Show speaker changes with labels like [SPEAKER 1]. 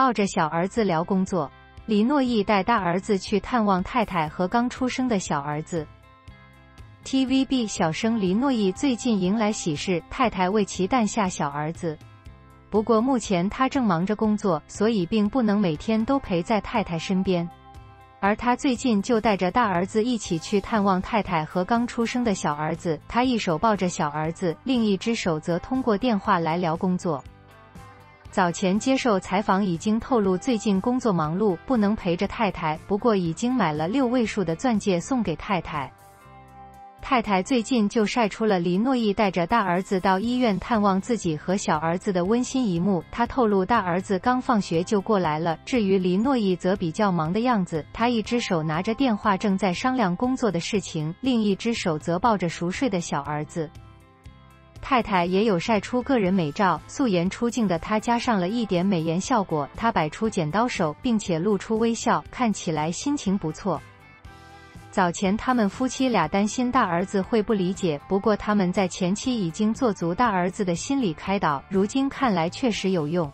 [SPEAKER 1] 抱着小儿子聊工作。李诺义带大儿子去探望太太和刚出生的小儿子。TVB 小生李诺义最近迎来喜事，太太为其诞下小儿子。不过目前他正忙着工作，所以并不能每天都陪在太太身边。而他最近就带着大儿子一起去探望太太和刚出生的小儿子。他一手抱着小儿子，另一只手则通过电话来聊工作。早前接受采访已经透露，最近工作忙碌，不能陪着太太。不过已经买了六位数的钻戒送给太太。太太最近就晒出了黎诺义带着大儿子到医院探望自己和小儿子的温馨一幕。他透露，大儿子刚放学就过来了。至于黎诺义，则比较忙的样子，他一只手拿着电话，正在商量工作的事情，另一只手则抱着熟睡的小儿子。太太也有晒出个人美照，素颜出镜的她加上了一点美颜效果，她摆出剪刀手，并且露出微笑，看起来心情不错。早前他们夫妻俩担心大儿子会不理解，不过他们在前期已经做足大儿子的心理开导，如今看来确实有用。